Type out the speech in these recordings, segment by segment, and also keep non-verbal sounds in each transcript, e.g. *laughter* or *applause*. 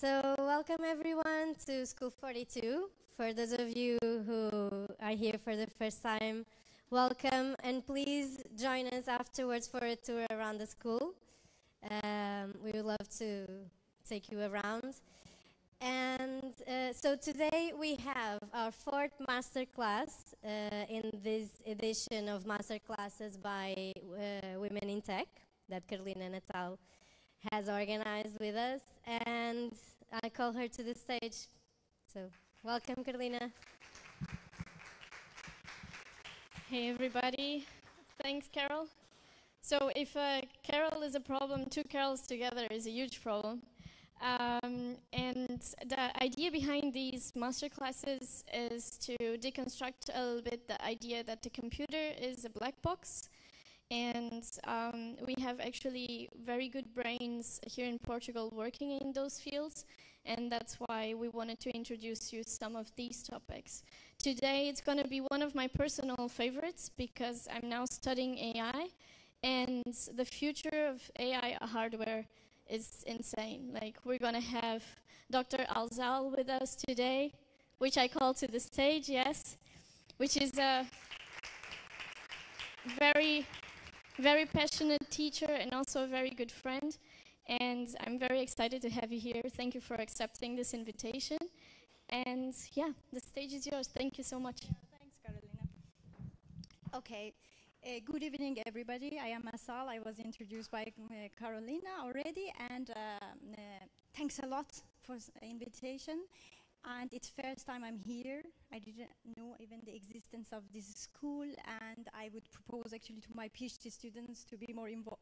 So, welcome everyone to School 42. For those of you who are here for the first time, welcome and please join us afterwards for a tour around the school. Um, we would love to take you around. And uh, so today we have our fourth master class uh, in this edition of master classes by uh, Women in Tech that Carolina Natal has organized with us. And I call her to the stage. So, welcome, Carolina. Hey, everybody. Thanks, Carol. So, if uh, Carol is a problem, two Carols together is a huge problem. Um, and the idea behind these master classes is to deconstruct a little bit the idea that the computer is a black box. And um, we have actually very good brains here in Portugal working in those fields. And that's why we wanted to introduce you some of these topics. Today, it's going to be one of my personal favorites because I'm now studying AI. And the future of AI hardware is insane. Like, we're going to have Dr. Asal with us today, which I call to the stage, yes, which is a very, very passionate teacher and also a very good friend. And I'm very excited to have you here. Thank you for accepting this invitation. And yeah, the stage is yours. Thank you so much. Yeah, thanks, Carolina. Okay. Uh, good evening, everybody. I am Asal. I was introduced by uh, Carolina already, and um, uh, thanks a lot for the invitation. And it's first time I'm here. I didn't know even the existence of this school, and I would propose actually to my PhD students to be more invo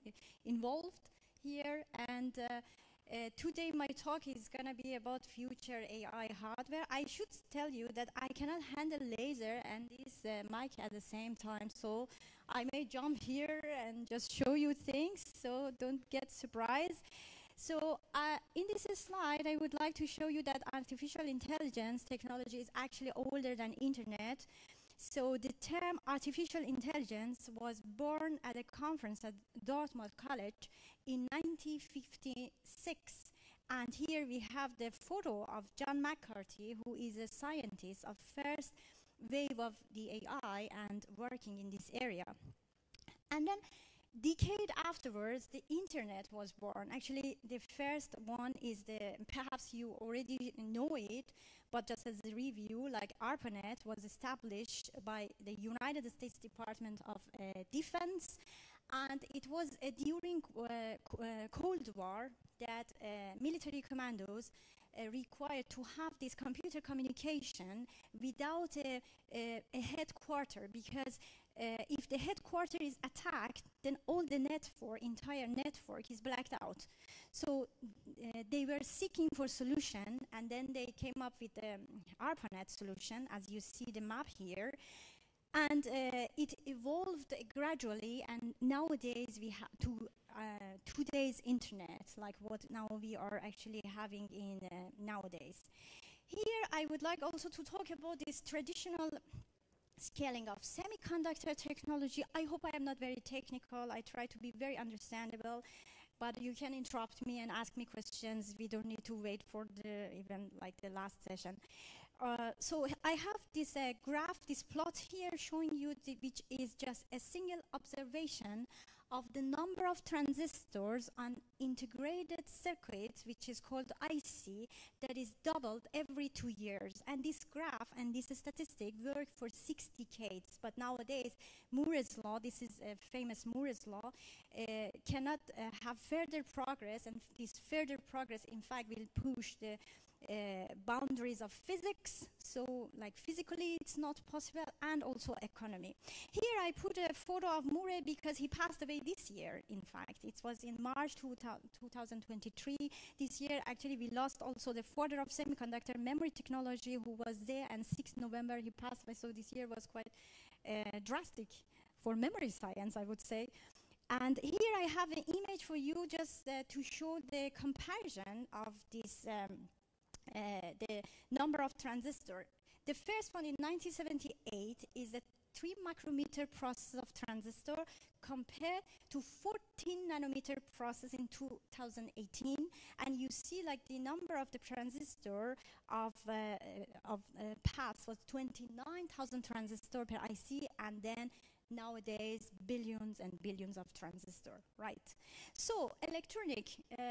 involved here. And uh, uh, today my talk is going to be about future AI hardware. I should tell you that I cannot handle laser and this uh, mic at the same time, so I may jump here and just show you things, so don't get surprised. So uh, in this slide, I would like to show you that artificial intelligence technology is actually older than internet. So the term artificial intelligence was born at a conference at Dartmouth College in 1956. And here we have the photo of John McCarthy, who is a scientist of first wave of the AI and working in this area. And then decade afterwards, the internet was born. Actually, the first one is the, perhaps you already know it, but just as a review, like ARPANET was established by the United States Department of uh, Defense, and it was uh, during uh, uh Cold War that uh, military commandos uh, required to have this computer communication without a, a, a headquarter because uh, if the headquarter is attacked, then all the network, entire network is blacked out. So uh, they were seeking for solution, and then they came up with the um, ARPANET solution, as you see the map here. And uh, it evolved gradually, and nowadays we have to uh, today's internet, like what now we are actually having in uh, nowadays. Here, I would like also to talk about this traditional scaling of semiconductor technology. I hope I am not very technical. I try to be very understandable, but you can interrupt me and ask me questions. We don't need to wait for the even like the last session. Uh, so I have this uh, graph, this plot here showing you which is just a single observation of the number of transistors on integrated circuits, which is called IC, that is doubled every two years. And this graph and this statistic worked for six decades. But nowadays, Moore's law, this is a famous Moore's law, uh, cannot uh, have further progress. And this further progress, in fact, will push the uh, boundaries of physics, so like physically it's not possible, and also economy. Here I put a photo of Moore because he passed away this year, in fact. It was in March 2023. This year, actually, we lost also the father of semiconductor memory technology who was there, and 6 November he passed away, so this year was quite uh, drastic for memory science, I would say. And here I have an image for you just uh, to show the comparison of this um, uh, the number of transistors. The first one in 1978 is a 3 micrometer process of transistor compared to 14 nanometer process in 2018 and you see like the number of the transistor of uh, of uh, paths was 29,000 transistor per IC and then nowadays billions and billions of transistor, right? So electronic, uh,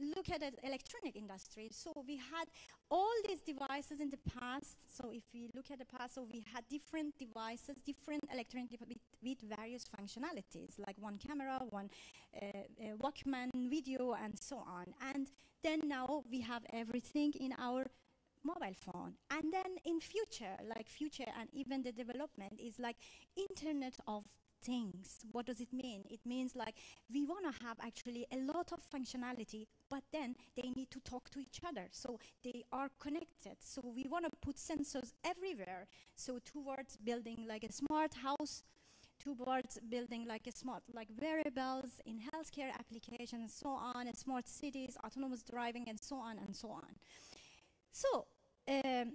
look, at the electronic industry. So we had all these devices in the past. So if we look at the past, so we had different devices, different electronic with, with, various functionalities, like one camera, one uh, uh, Walkman video, and so on. And then now we have everything in our mobile phone. And then in future, like future and even the development is like Internet of things. What does it mean? It means like we want to have actually a lot of functionality, but then they need to talk to each other. So they are connected. So we want to put sensors everywhere. So towards building like a smart house, towards building like a smart, like wearables in healthcare applications, and so on, and smart cities, autonomous driving, and so on and so on. So um,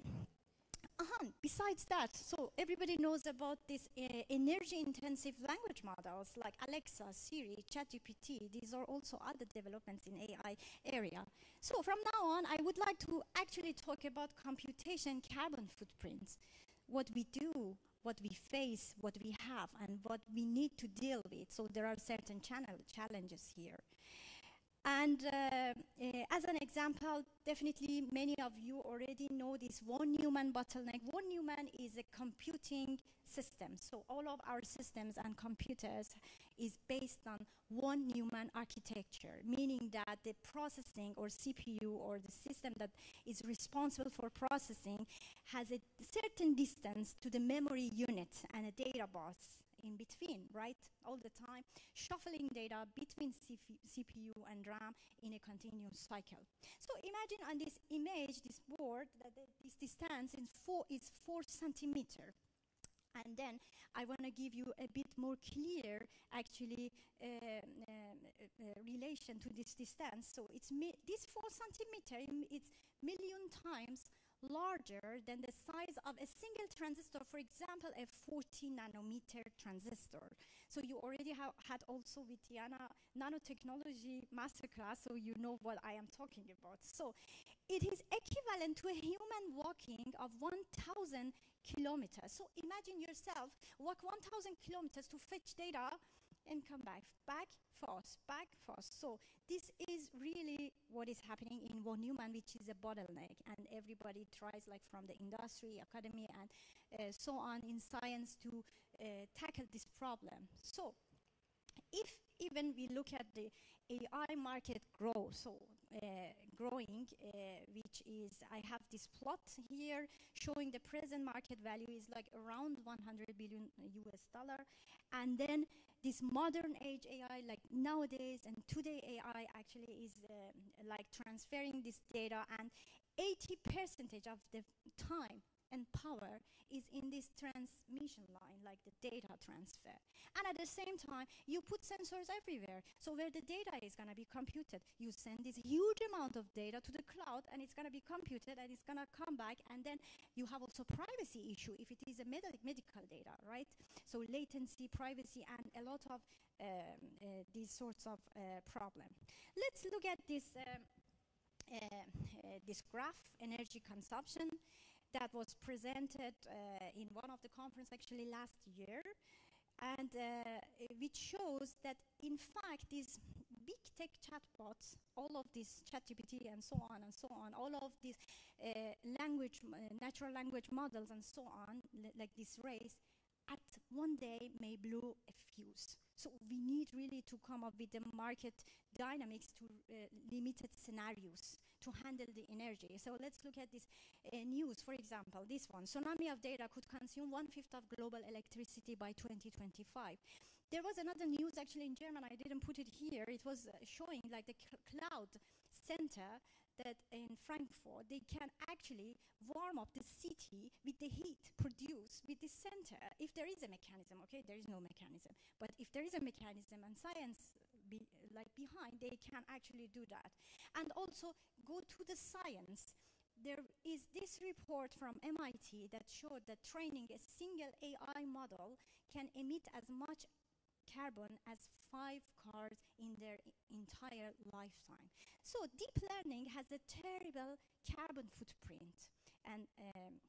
uh-huh. Besides that, so everybody knows about these uh, energy-intensive language models like Alexa, Siri, ChatGPT. These are also other developments in AI area. So from now on, I would like to actually talk about computation carbon footprints, what we do, what we face, what we have, and what we need to deal with. So there are certain channel challenges here. And uh, uh, as an example, definitely many of you already know this von Neumann bottleneck. Von Neumann is a computing system. So all of our systems and computers is based on von Neumann architecture, meaning that the processing or CPU or the system that is responsible for processing has a certain distance to the memory unit and a data bus in between, right? All the time, shuffling data between CPU and RAM in a continuous cycle. So imagine on this image, this board, that this distance is four, is four centimeter. And then I want to give you a bit more clear, actually, uh, uh, uh, relation to this distance. So it's this four centimeter, it's million times larger than the size of a single transistor, for example, a 40 nanometer transistor. So you already have had also with Diana nanotechnology masterclass, so you know what I am talking about. So it is equivalent to a human walking of 1,000 kilometers. So imagine yourself walk 1,000 kilometers to fetch data and come back, back, fast, back, fast. So this is what is happening in von Neumann, which is a bottleneck, and everybody tries, like from the industry, academy, and uh, so on in science to uh, tackle this problem. So if even we look at the AI market growth, so uh, growing, uh, which is, I have this plot here showing the present market value is like around 100 billion US dollar. And then this modern age AI, like nowadays and today AI actually is uh, like transferring this data and 80 percentage of the time and power is in this transmission line, like the data transfer. And at the same time, you put sensors everywhere. So where the data is going to be computed, you send this huge amount of data to the cloud, and it's going to be computed, and it's going to come back, and then you have also privacy issue if it is a med medical data, right? So latency, privacy, and a lot of um, uh, these sorts of uh, problem. Let's look at this. Um, uh, uh, this graph, energy consumption that was presented uh, in one of the conference actually last year and uh, which shows that in fact these big tech chatbots, all of these ChatGPT and so on and so on, all of these uh, language, uh, natural language models and so on, like this race, at one day may blow a fuse. So we need really to come up with the market dynamics to uh, limited scenarios to handle the energy. So let's look at this uh, news, for example, this one. Tsunami of data could consume one-fifth of global electricity by 2025. There was another news actually in German, I didn't put it here, it was uh, showing like the cloud center that in Frankfurt, they can actually warm up the city with the heat produced with the center. If there is a mechanism, okay, there is no mechanism. But if there is a mechanism and science be, like behind, they can actually do that. And also go to the science there is this report from MIT that showed that training a single AI model can emit as much carbon as five cars in their entire lifetime. So deep learning has a terrible carbon footprint and um,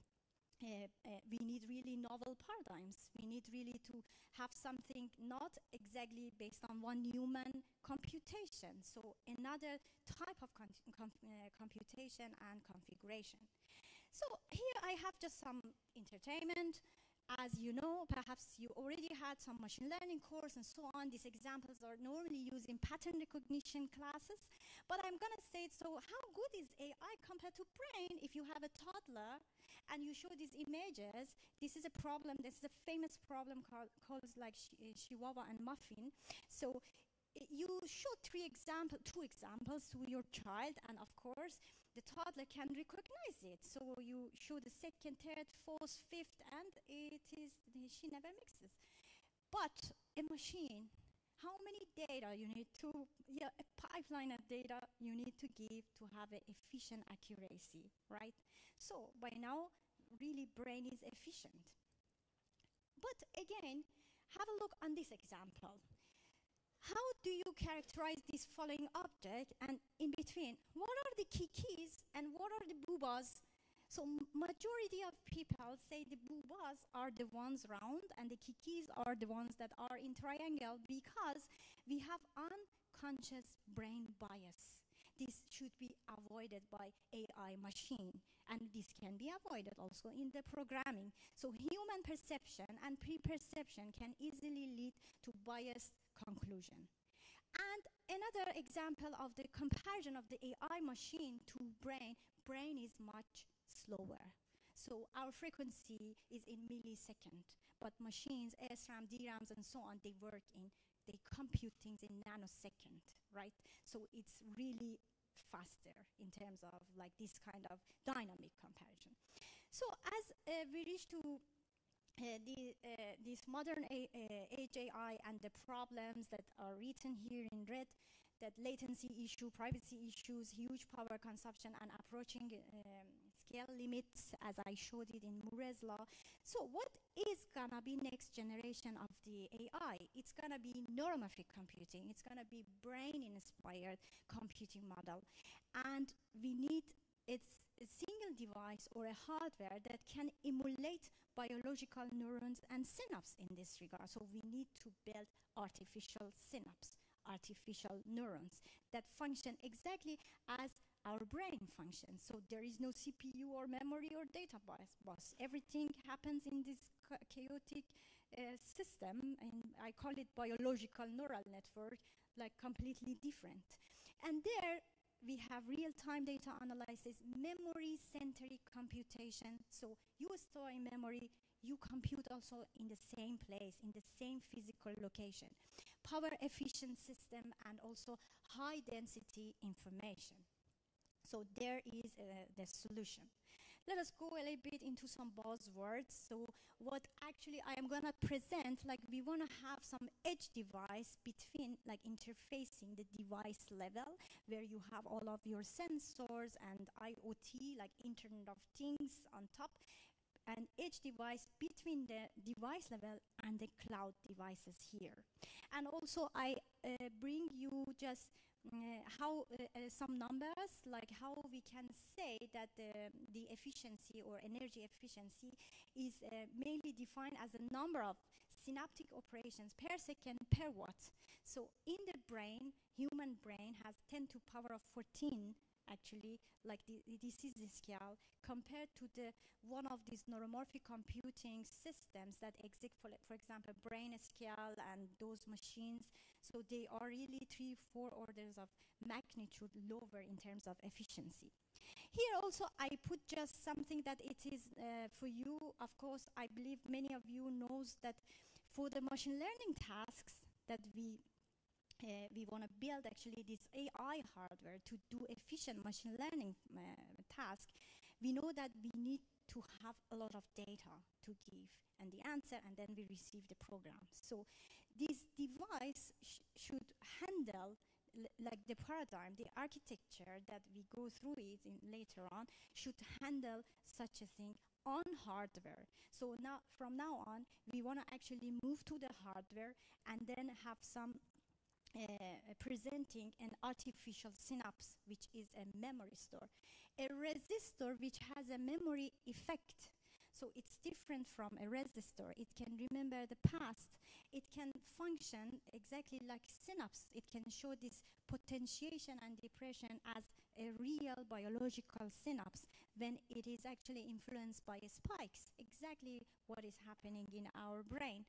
uh, uh, we need really novel paradigms. We need really to have something not exactly based on von Neumann computation. So another type of uh, computation and configuration. So here I have just some entertainment. As you know, perhaps you already had some machine learning course and so on. These examples are normally used in pattern recognition classes. But I'm going to say, so how good is AI compared to brain if you have a toddler and you show these images? This is a problem. This is a famous problem called, called like Chihuahua and Muffin. So eh, you show three example, two examples to your child, and of course, the toddler can recognize it. So you show the second, third, fourth, fifth, and it is she never mixes. But a machine, how many data you need to, yeah, a pipeline of data you need to give to have an efficient accuracy, right? So by now, really, brain is efficient. But again, have a look on this example how do you characterize this following object and in between? What are the kikis and what are the boobas so majority of people say the boobas are the ones round and the kikis are the ones that are in triangle because we have unconscious brain bias this should be avoided by AI machine. And this can be avoided also in the programming. So human perception and pre-perception can easily lead to biased conclusion. And another example of the comparison of the AI machine to brain, brain is much slower. So our frequency is in millisecond, but machines, SRAM, DRAMs, and so on, they work in, they compute things in nanosecond, right? So it's really faster in terms of like this kind of dynamic comparison. So as uh, we reach to uh, the, uh, this modern A uh, and the problems that are written here in red, that latency issue, privacy issues, huge power consumption, and approaching um, scale limits, as I showed it in Moore's law. So what is gonna be next generation of the AI? It's gonna be neuromorphic computing. It's gonna be brain-inspired computing model. And we need it's a single device or a hardware that can emulate biological neurons and synapse in this regard. So we need to build artificial synapse artificial neurons that function exactly as our brain functions. So there is no CPU or memory or data bus. bus. Everything happens in this chaotic uh, system, and I call it biological neural network, like completely different. And there, we have real-time data analysis, memory-centric computation. So you store in memory, you compute also in the same place, in the same physical location. Power efficient system and also high density information. So there is uh, the solution. Let us go a little bit into some buzzwords. So what actually I am going to present, like we want to have some edge device between, like interfacing the device level, where you have all of your sensors and IoT, like Internet of Things on top, and edge device between the device level and the cloud devices here. And also I uh, bring you just how uh, uh, some numbers, like how we can say that the efficiency or energy efficiency is uh, mainly defined as a number of synaptic operations per second per watt. So in the brain, human brain has 10 to power of 14 actually like the, this is the scale compared to the one of these neuromorphic computing systems that exist for, for example brain scale and those machines. So they are really three four orders of magnitude lower in terms of efficiency. Here also I put just something that it is uh, for you. Of course I believe many of you knows that for the machine learning tasks that we uh, we want to build actually this AI hardware to do efficient machine learning uh, task, we know that we need to have a lot of data to give and the answer and then we receive the program. So this device sh should handle like the paradigm, the architecture that we go through it in later on should handle such a thing on hardware. So now, from now on, we want to actually move to the hardware and then have some uh, presenting an artificial synapse, which is a memristor. A resistor which has a memory effect so it's different from a resistor. It can remember the past. It can function exactly like synapse. It can show this potentiation and depression as a real biological synapse when it is actually influenced by spikes, exactly what is happening in our brain.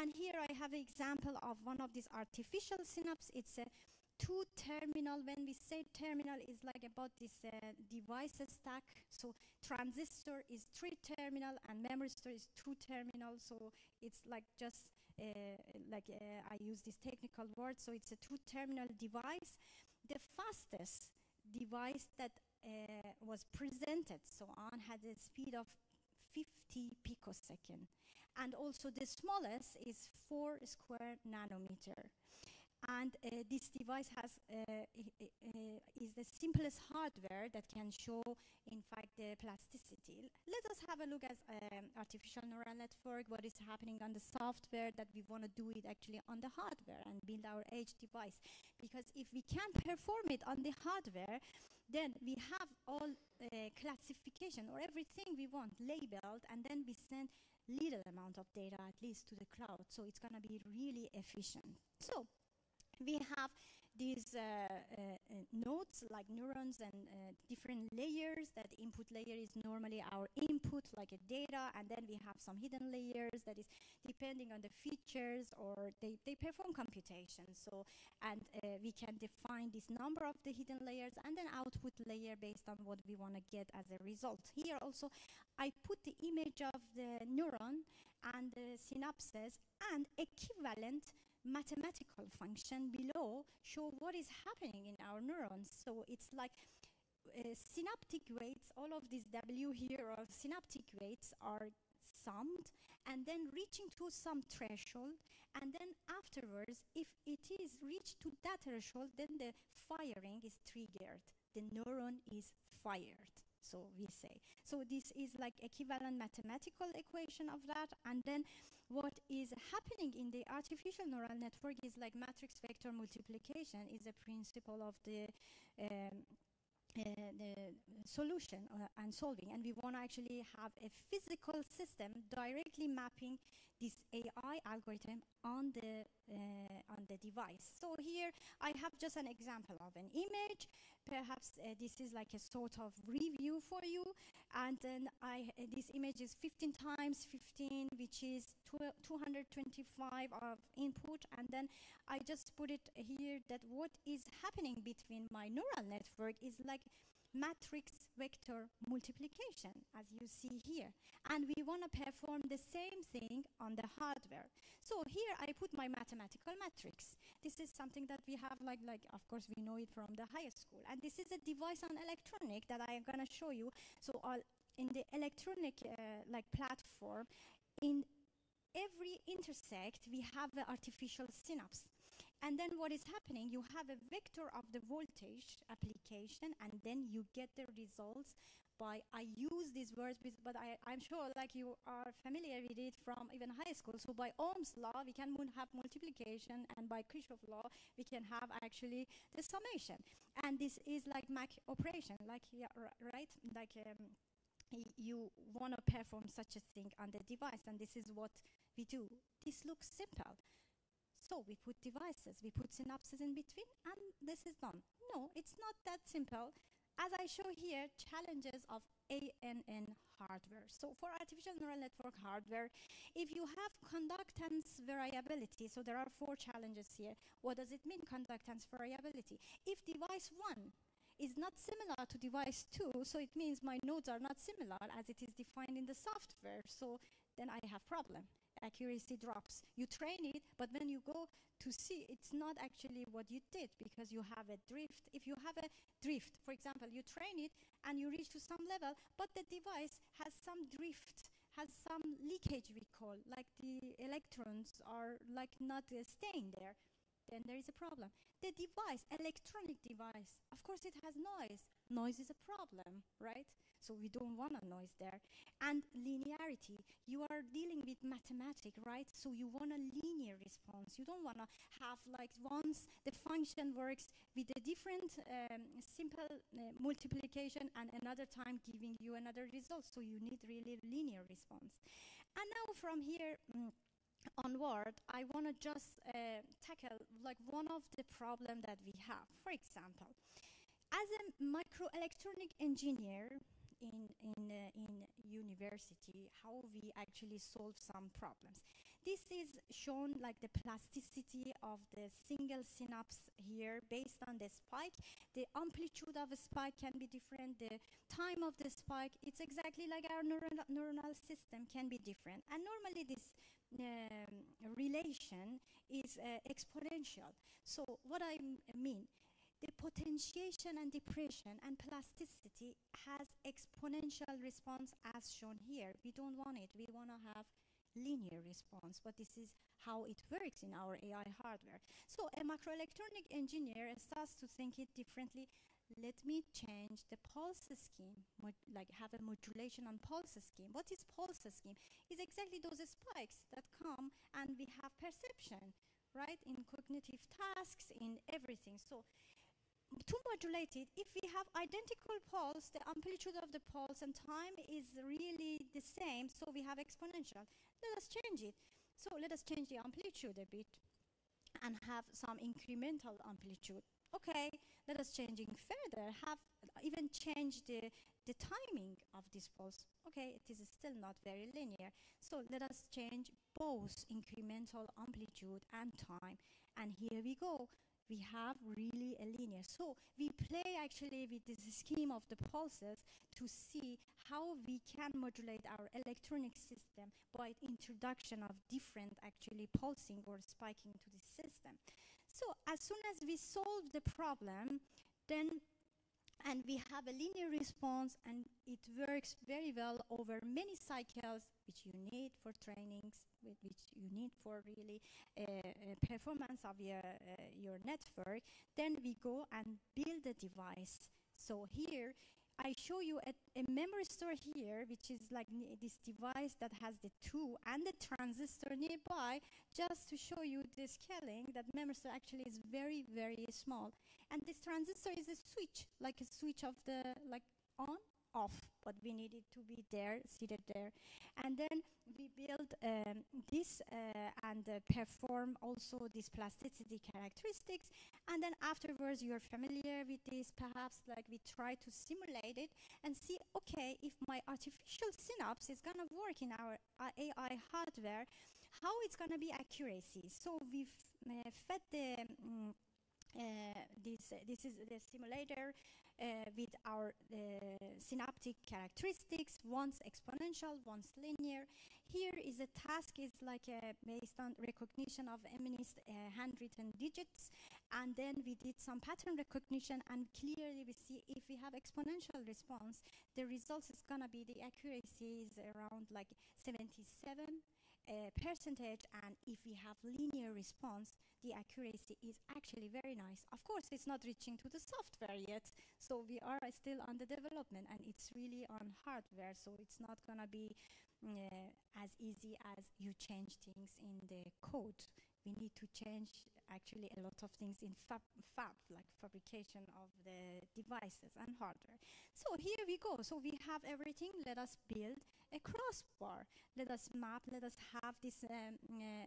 And here I have an example of one of these artificial synapses. It's a two terminal when we say terminal is like about this uh, device stack. So transistor is three terminal and memristor is two terminal. So it's like just uh, like uh, I use this technical word. So it's a two terminal device. The fastest device that uh, was presented so on had a speed of 50 picosecond. And also the smallest is 4 square nanometer and uh, this device has uh, uh, is the simplest hardware that can show, in fact, the plasticity. Let us have a look at um, artificial neural network, what is happening on the software that we want to do it actually on the hardware and build our edge device. Because if we can perform it on the hardware, then we have all uh, classification or everything we want labeled, and then we send little amount of data at least to the cloud. So it's going to be really efficient. So we have these uh, uh, uh, nodes like neurons and uh, different layers that input layer is normally our input like a data and then we have some hidden layers that is depending on the features or they, they perform computation. So and uh, we can define this number of the hidden layers and then output layer based on what we want to get as a result. Here also I put the image of the neuron and the synapses and equivalent mathematical function below show what is happening in our neurons. So it's like uh, synaptic weights, all of these W here are synaptic weights are summed and then reaching to some threshold. And then afterwards if it is reached to that threshold then the firing is triggered. The neuron is fired so we say. So this is like equivalent mathematical equation of that. And then what is happening in the artificial neural network is like matrix vector multiplication is a principle of the um, uh, the solution uh, and solving and we want to actually have a physical system directly mapping this AI algorithm on the uh, on the device. So here I have just an example of an image. Perhaps uh, this is like a sort of review for you. And then I uh, this image is 15 times 15, which is 225 of input. And then I just put it here that what is happening between my neural network is like matrix vector multiplication, as you see here. And we want to perform the same thing on the hardware. So here I put my mathematical matrix. This is something that we have, like, like of course, we know it from the high school. And this is a device on electronic that I am going to show you. So I'll, in the electronic uh, like platform, in every intersect, we have the artificial synapse. And then what is happening, you have a vector of the voltage application, and then you get the results by, I use these words, but I, am sure like you are familiar with it from even high school. So by Ohm's law, we can have multiplication, and by Kirchhoff law, we can have actually the summation. And this is like MAC operation, like, yeah, right? Like, um, you want to perform such a thing on the device, and this is what we do. This looks simple. So we put devices, we put synapses in between, and this is done. No, it's not that simple. As I show here, challenges of ANN hardware. So for artificial neural network hardware, if you have conductance variability, so there are four challenges here. What does it mean, conductance variability? If device one is not similar to device 2, so it means my nodes are not similar as it is defined in the software, so then I have problem accuracy drops. You train it, but when you go to see, it's not actually what you did because you have a drift. If you have a drift, for example, you train it and you reach to some level, but the device has some drift, has some leakage we call, like the electrons are like not uh, staying there then there is a problem. The device, electronic device, of course it has noise. Noise is a problem, right? So we don't want a noise there. And linearity, you are dealing with mathematics, right? So you want a linear response. You don't want to have like once the function works with a different um, simple uh, multiplication and another time giving you another result. So you need really linear response. And now from here, mm, onward, I want to just uh, tackle like one of the problem that we have. For example, as a microelectronic engineer in in uh, in university, how we actually solve some problems. This is shown like the plasticity of the single synapse here based on the spike. The amplitude of a spike can be different. The time of the spike, it's exactly like our neuron neuronal system can be different. And normally this um, relation is uh, exponential. So what I mean, the potentiation and depression and plasticity has exponential response as shown here. We don't want it. We want to have linear response, but this is how it works in our AI hardware. So a microelectronic engineer starts to think it differently. Let me change the pulse scheme, like have a modulation on pulse scheme. What is pulse scheme? Is exactly those spikes that come and we have perception, right? In cognitive tasks, in everything. So to modulate it, if we have identical pulse, the amplitude of the pulse and time is really the same, so we have exponential. Let us change it. So let us change the amplitude a bit and have some incremental amplitude. Okay, let us changing further, have even change the, the timing of this pulse. Okay, it is still not very linear. So let us change both incremental amplitude and time. And here we go we have really a linear. So we play actually with this scheme of the pulses to see how we can modulate our electronic system by introduction of different actually pulsing or spiking to the system. So as soon as we solve the problem, then and we have a linear response and it works very well over many cycles which you need for trainings which you need for really uh, uh, performance of your uh, your network. Then we go and build a device. So here I show you a, a, memristor here, which is like this device that has the two and the transistor nearby, just to show you the scaling that memristor actually is very, very small. And this transistor is a switch, like a switch of the, like on off, but we needed to be there, seated there. And then we build um, this uh, and uh, perform also these plasticity characteristics. And then afterwards, you're familiar with this, perhaps like we try to simulate it and see, okay, if my artificial synapse is gonna work in our uh, AI hardware, how it's gonna be accuracy. So we've uh, fed the um, this, uh, this is the simulator uh, with our synaptic characteristics, once exponential, once linear. Here is a task is like based on recognition of MNIST handwritten digits, and then we did some pattern recognition, and clearly we see if we have exponential response, the results is gonna be the accuracy is around like 77 uh, percentage and if we have linear response the accuracy is actually very nice. Of course it's not reaching to the software yet so we are still on the development and it's really on hardware so it's not gonna be uh, as easy as you change things in the code. We need to change actually a lot of things in fab, fab, like fabrication of the devices and hardware. So here we go. So we have everything. Let us build a crossbar. Let us map. Let us have this um, uh,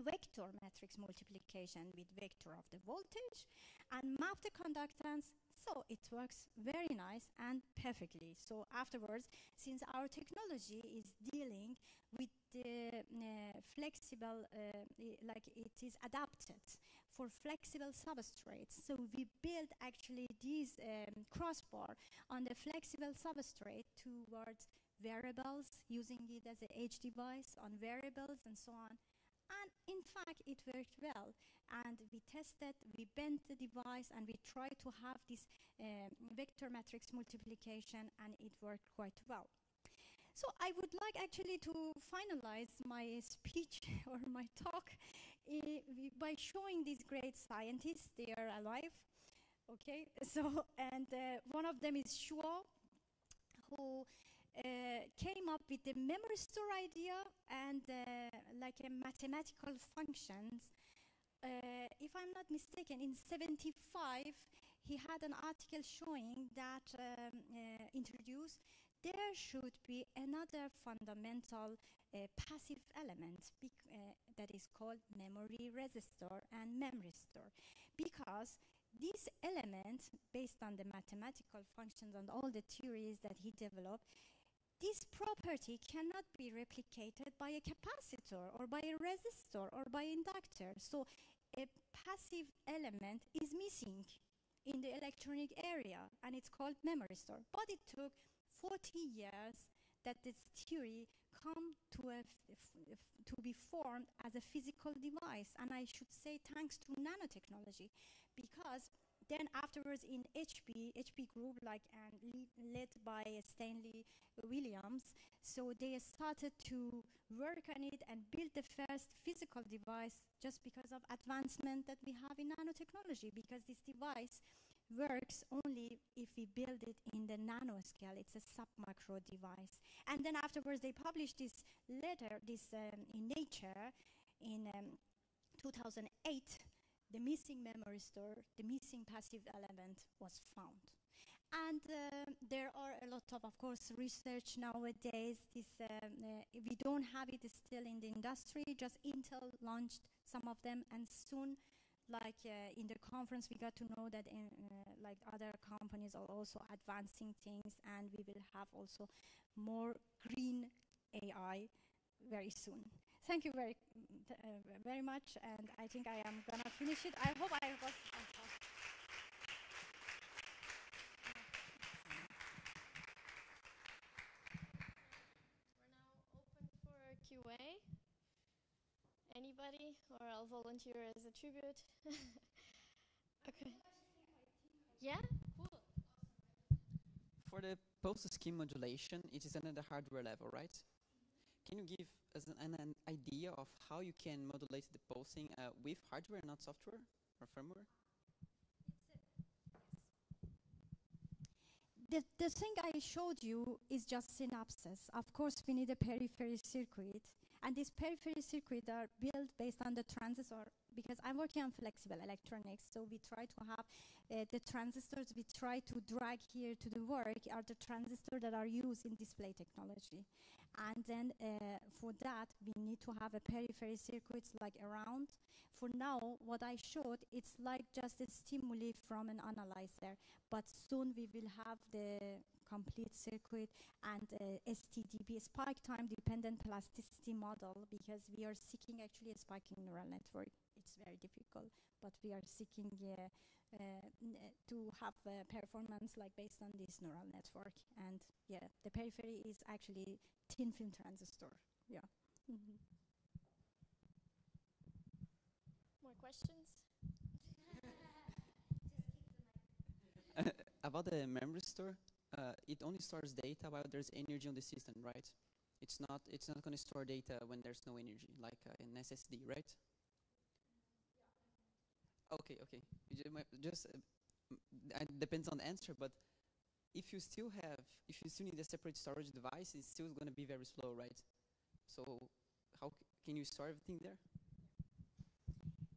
vector matrix multiplication with vector of the voltage and map the conductance so it works very nice and perfectly. So afterwards, since our technology is dealing with the uh, flexible, uh, like it is adapted for flexible substrates. So we build actually this um, crossbar on the flexible substrate towards wearables, using it as an edge device on wearables and so on. And in fact, it worked well. And we tested, we bent the device, and we tried to have this um, vector matrix multiplication, and it worked quite well. So I would like actually to finalize my speech *laughs* or my talk uh, by showing these great scientists. They are alive. Okay, *laughs* so, and uh, one of them is Chua, who came up with the memristor idea and uh, like a mathematical functions. Uh, if I'm not mistaken, in 75, he had an article showing that um, uh, introduced there should be another fundamental uh, passive element uh, that is called memory resistor and memristor because this element based on the mathematical functions and all the theories that he developed this property cannot be replicated by a capacitor or by a resistor or by inductor. So a passive element is missing in the electronic area and it's called memristor. But it took 40 years that this theory come to, to be formed as a physical device. And I should say thanks to nanotechnology because then afterwards in HP, HP Group, like and led by Stanley Williams, so they started to work on it and build the first physical device just because of advancement that we have in nanotechnology. Because this device works only if we build it in the nanoscale. It's a sub-macro device. And then afterwards, they published this letter, this um, in Nature, in um, 2008 the missing memristor, the missing passive element was found. And uh, there are a lot of, of course, research nowadays. This, um, uh, we don't have it still in the industry, just Intel launched some of them, and soon, like uh, in the conference, we got to know that in, uh, like other companies are also advancing things, and we will have also more green AI very soon. Thank you very, uh, very much, and I think I am gonna finish it. I hope I was. We're now open for QA. Anybody, or I'll volunteer as a tribute. *laughs* okay. Yeah. Cool. For the pulse scheme modulation, it is another hardware level, right? Can you give us an, an, idea of how you can modulate the pulsing uh, with hardware, not software or firmware? The, the thing I showed you is just synapses. Of course, we need a periphery circuit. And these periphery circuits are built based on the transistor because I'm working on flexible electronics. So we try to have uh, the transistors we try to drag here to the work are the transistors that are used in display technology. And then uh, for that, we need to have a periphery circuits like around. For now, what I showed, it's like just a stimuli from an analyzer. But soon we will have the complete circuit and uh, STDP, spike time dependent plasticity model, because we are seeking actually a spiking neural network. It's very difficult, but we are seeking uh, uh, to have performance like based on this neural network. And yeah, the periphery is actually thin film transistor. Yeah. Mm -hmm. More questions? uh, *laughs* About the memristor, uh, it only stores data while there's energy on the system, right? It's not. It's not going to store data when there's no energy, like uh, an SSD, right? Okay, okay. Just uh, depends on the answer, but if you still have, if you still need a separate storage device, it's still going to be very slow, right? So how can you store everything there?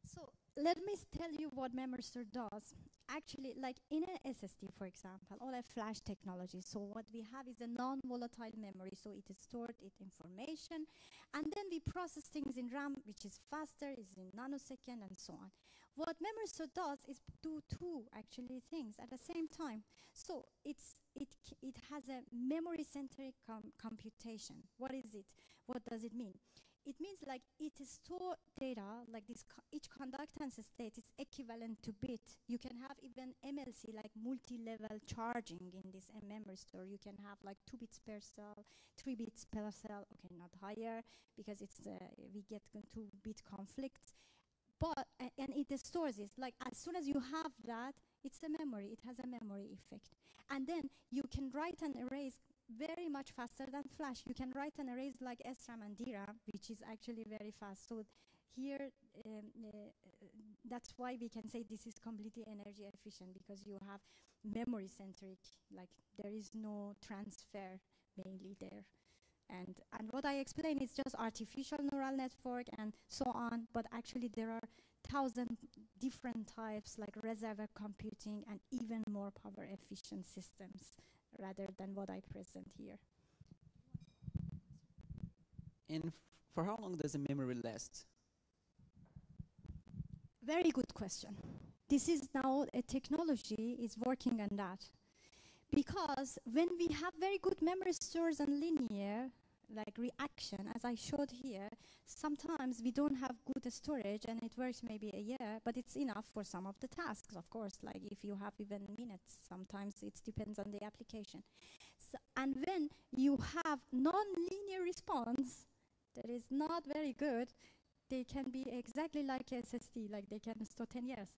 So let me tell you what Memristor does. Actually, like in an SSD, for example, or a flash technology, so what we have is a non-volatile memory, so it is stored its information, and then we process things in RAM, which is faster, is in nanosecond, and so on. What Memristor does is do two actually things at the same time. So it's it it has a memory-centric com computation. What is it? What does it mean? It means like it store data like this. Co each conductance state is equivalent to bit. You can have even MLC like multi-level charging in this memristor. You can have like two bits per cell, three bits per cell. Okay, not higher because it's uh, we get two bit conflicts but and it stores it like as soon as you have that it's a memory it has a memory effect and then you can write and erase very much faster than flash. You can write and erase like SRAM and DRAM, which is actually very fast. So here, um, uh, that's why we can say this is completely energy efficient because you have memory centric, like there is no transfer mainly there. And, and what I explain is just artificial neural network and so on, but actually there are thousand different types like reservoir computing and even more power efficient systems rather than what I present here. And for how long does a memory last? Very good question. This is now a technology is working on that. Because when we have very good memristors and linear, like reaction, as I showed here, sometimes we don't have good storage and it works maybe a year, but it's enough for some of the tasks, of course, like if you have even minutes, sometimes it depends on the application. So, and when you have non-linear response that is not very good, they can be exactly like SSD, like they can store 10 years.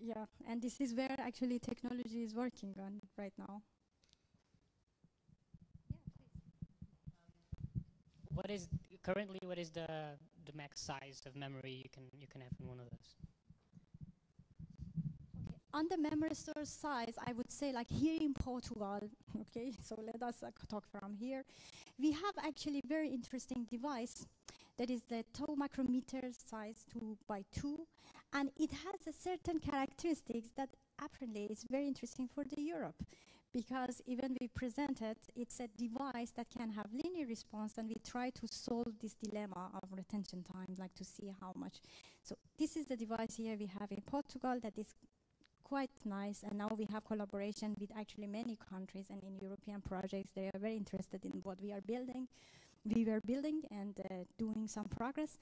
Yeah, and this is where actually technology is working on right now. What is currently what is the the max size of memory you can you can have in one of those? On the memristor size, I would say like here in Portugal, *laughs* okay, so let us uh, talk from here. We have actually very interesting device that is the tau micrometer size 2 by 2 and it has a certain characteristics that apparently is very interesting for the Europe because even we presented, it's a device that can have linear response and we try to solve this dilemma of retention time, like to see how much. So this is the device here we have in Portugal that is quite nice and now we have collaboration with actually many countries and in European projects they are very interested in what we are building we were building and uh, doing some progress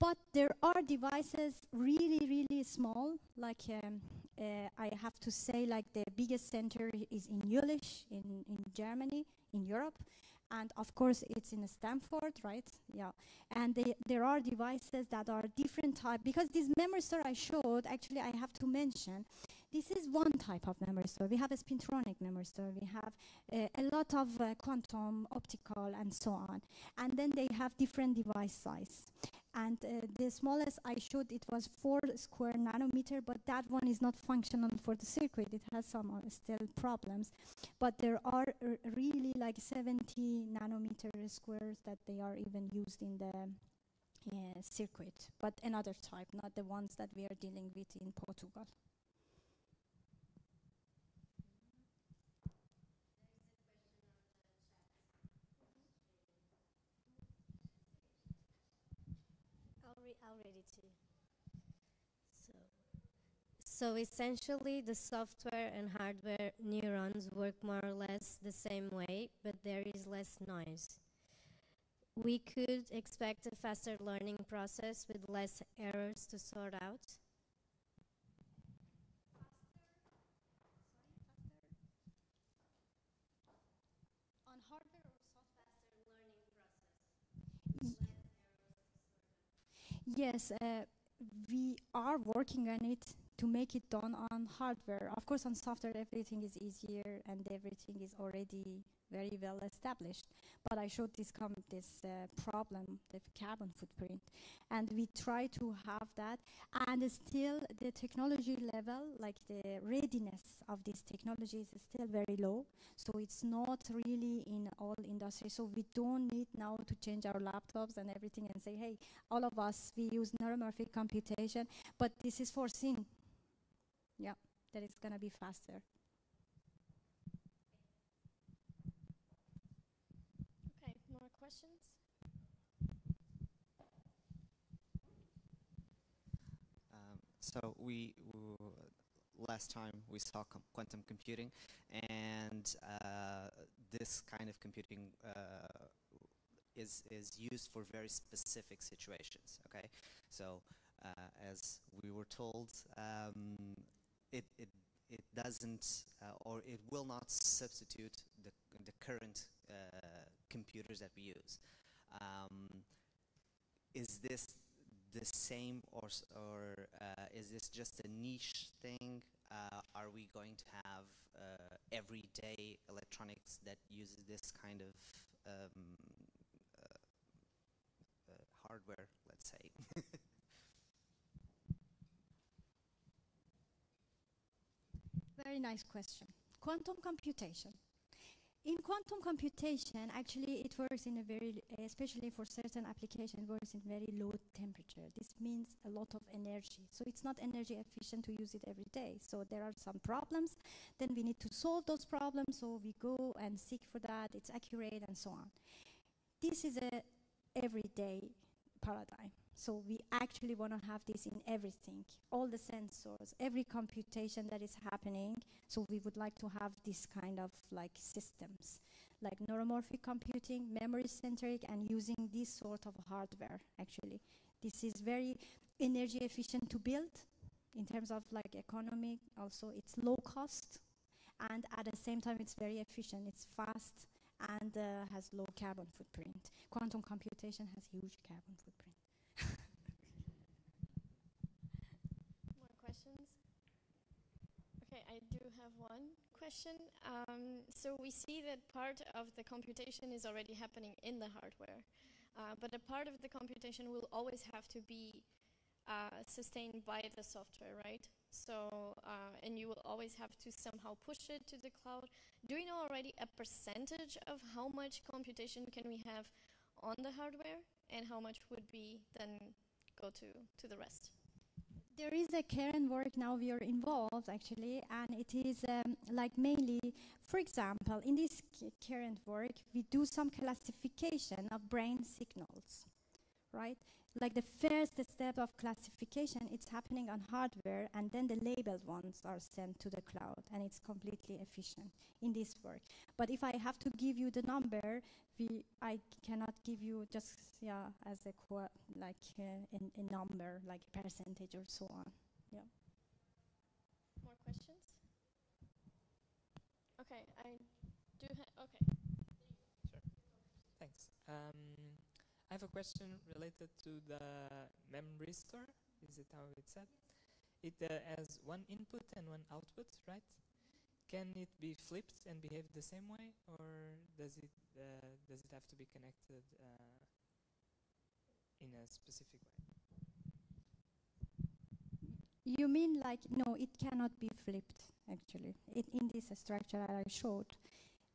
but there are devices really really small like um, uh, I have to say like the biggest center is in Jülich in, in Germany, in Europe. And of course, it's in Stanford, right? Yeah. And they, there are devices that are different type. Because this memristor I showed, actually, I have to mention, this is one type of memristor. We have a spintronic memristor. We have uh, a lot of uh, quantum, optical, and so on. And then they have different device size. And uh, the smallest I showed, it was 4 square nanometer, but that one is not functional for the circuit. It has some uh, still problems. But there are really like 70 nanometer squares that they are even used in the uh, circuit, but another type, not the ones that we are dealing with in Portugal. already too. So, so essentially, the software and hardware neurons work more or less the same way, but there is less noise. We could expect a faster learning process with less errors to sort out. On hardware or software? Faster learning process. Yes, uh, we are working on it to make it done on hardware. Of course, on software, everything is easier and everything is already very well established. But I showed this this uh, problem, the carbon footprint, and we try to have that. And still, the technology level, like the readiness of these technologies, is still very low. So it's not really in all industries. So we don't need now to change our laptops and everything and say, hey, all of us we use neuromorphic computation, but this is foreseen. Yeah, that it's gonna be faster. Okay, more questions? Um, so we, last time we saw com quantum computing, and uh, this kind of computing uh, is is used for very specific situations. Okay, so uh, as we were told, um, it it it doesn't uh, or it will not substitute the the current uh, computers that we use. Um, is this the same or, or uh, is this just a niche thing? Uh, are we going to have uh, everyday electronics that uses this kind of um, hardware, let's say. *laughs* Very nice question. Quantum computation. In quantum computation, actually, it works in a very, especially for certain applications, works in very low temperature. This means a lot of energy. So it's not energy efficient to use it every day. So there are some problems. Then we need to solve those problems. So we go and seek for that. It's accurate and so on. This is a everyday paradigm. So we actually want to have this in everything, all the sensors, every computation that is happening. So we would like to have this kind of like systems, like neuromorphic computing, memory centric, and using this sort of hardware. Actually, this is very energy efficient to build in terms of like economy. Also, it's low cost, and at the same time, it's very efficient. It's fast and uh, has low carbon footprint. Quantum computation has huge carbon footprint. More questions? Okay, I do have one question. Um, so we see that part of the computation is already happening in the hardware, uh, but a part of the computation will always have to be uh, sustained by the software, right? So, uh, and you will always have to somehow push it to the cloud. Do you know already a percentage of how much computation can we have on the hardware and how much would be then go to, to the rest? There is a current work now we are involved actually, and it is um, like mainly, for example, in this current work, we do some classification of brain signals, right? like the first step of classification, it's happening on hardware, and then the labeled ones are sent to the cloud, and it's completely efficient in this work. But if I have to give you the number, we, I cannot give you just yeah as a like uh, a, a number, like a percentage or so on. Yeah. More questions? Okay, I do. okay. Sure. Thanks. Um, I have a question related to the memristor. Is it how it's said? It uh, has one input and one output, right? Can it be flipped and behave the same way, or does it uh, does it have to be connected uh, in a specific way? You mean like no? It cannot be flipped. Actually, it, in this structure that I showed,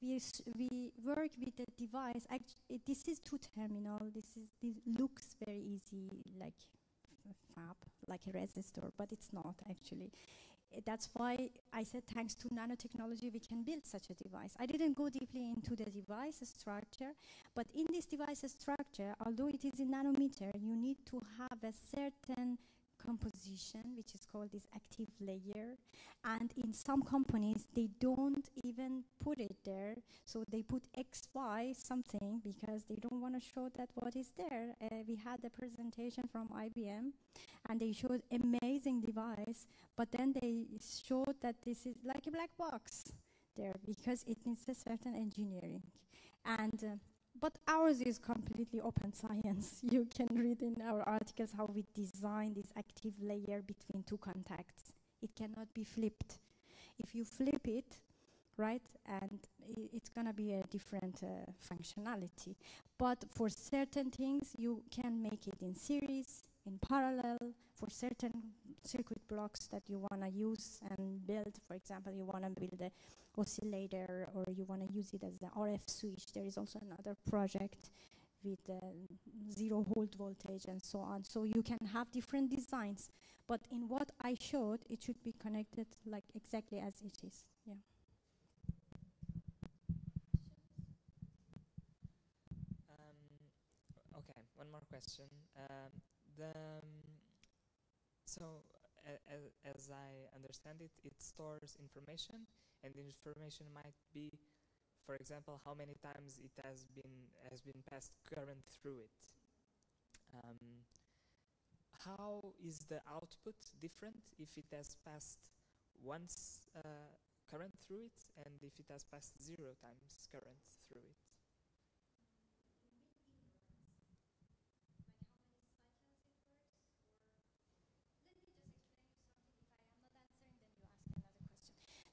we, we work with the device. Actually, eh, this is two terminal. This is this looks very easy, like fab, like a resistor, but it's not actually. Eh, that's why I said thanks to nanotechnology we can build such a device. I didn't go deeply into the device structure, but in this device structure, although it is in nanometer, you need to have a certain composition, which is called this active layer. And in some companies, they don't even put it there. So they put XY something because they don't want to show that what is there. Uh, we had a presentation from IBM and they showed amazing device, but then they showed that this is like a black box there because it needs a certain engineering. And uh, but ours is completely open *laughs* science. You can read in our articles how we design this active layer between two contacts. It cannot be flipped. If you flip it, right, and it's going to be a different uh, functionality. But for certain things, you can make it in series, in parallel, for certain circuit blocks that you want to use and build. For example, you want to build a oscillator or you want to use it as the RF switch. There is also another project with uh, zero hold voltage and so on. So you can have different designs. But in what I showed, it should be connected like exactly as it is. Yeah. Um, okay, one more question. Um, the um, so as I understand it, it stores information, and the information might be, for example, how many times it has been has been passed current through it. Um, how is the output different if it has passed once uh, current through it, and if it has passed zero times current through it?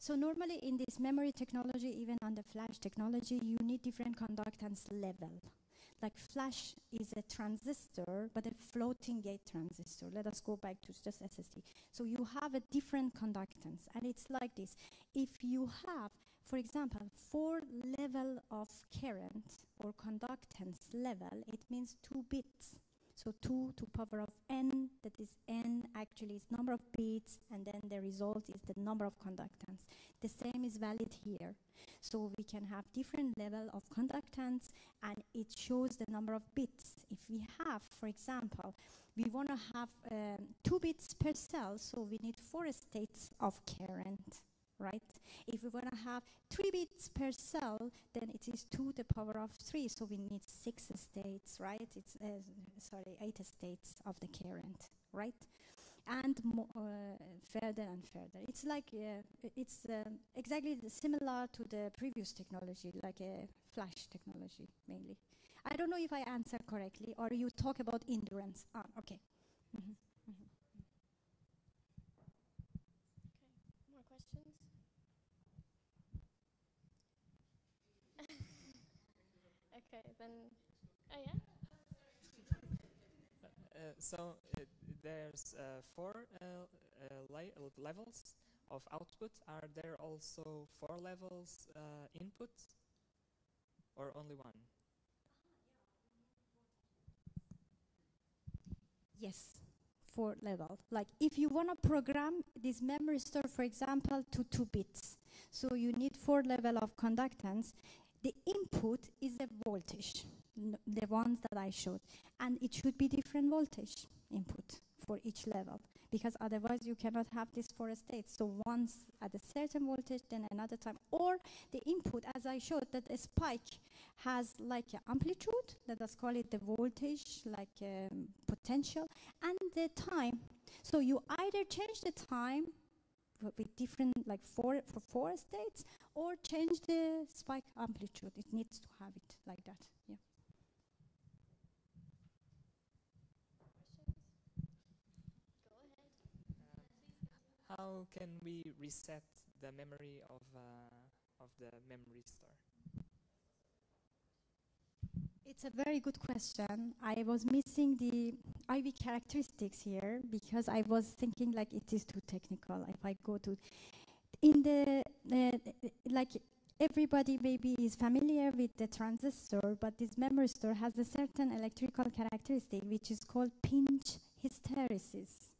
So normally in this memory technology, even on the flash technology, you need different conductance level. Like flash is a transistor, but a floating gate transistor. Let us go back to just SSD. So you have a different conductance, and it's like this. If you have, for example, four level of current or conductance level, it means two bits. So 2 to power of n, that is n actually is number of bits, and then the result is the number of conductance. The same is valid here. So we can have different level of conductance, and it shows the number of bits. If we have, for example, we want to have um, 2 bits per cell, so we need 4 states of current right? If we want to have 3 bits per cell, then it is 2 to the power of 3, so we need 6 states, right? It's, uh, sorry, 8 states of the current, right? And uh, further and further. It's like, uh, it's um, exactly similar to the previous technology, like a flash technology, mainly. I don't know if I answer correctly, or you talk about endurance. Ah, okay. Mm -hmm. Okay, then, oh yeah? Uh, so uh, there's uh, four levels of output. Are there also four levels input or only one? Yes, four level. Like if you want to program this memristor, for example, to two bits, so you need four level of conductance. The input is a voltage, the ones that I showed, and it should be different voltage input for each level because otherwise you cannot have this four states. So once at a certain voltage, then another time. Or the input, as I showed, that a spike has like an amplitude, let us call it the voltage, like um, potential, and the time. So you either change the time with different, like four, for four states, or change the spike amplitude. It needs to have it like that, yeah. how can we reset the memory of, uh, of the memristor? It's a very good question. I was missing the IV characteristics here because I was thinking like it is too technical. If I go to in the uh, like everybody maybe is familiar with the transistor, but this memristor has a certain electrical characteristic which is called pinch hysteresis.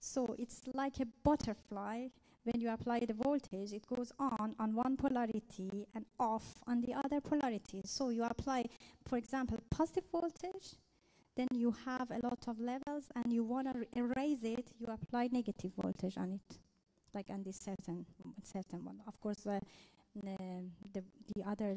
So it's like a butterfly when you apply the voltage, it goes on on one polarity and off on the other polarity. So you apply, for example, positive voltage, then you have a lot of levels and you want to erase it, you apply negative voltage on it, like on this certain, certain one. Of course, uh, the, the other